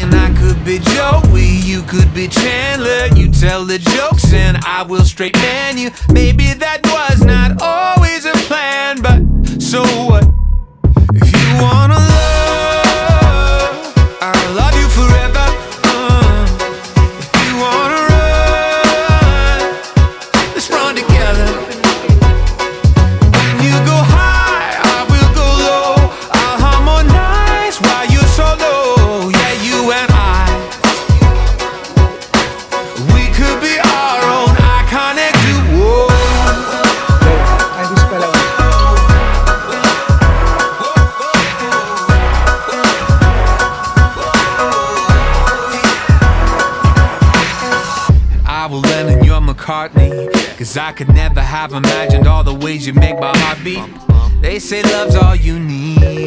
and I could be Joey, you could be Chandler. You tell the jokes and I will straight man you. Maybe that was not Lennon, you're McCartney. Cause I could never have imagined all the ways you make my heart beat. They say love's all you need.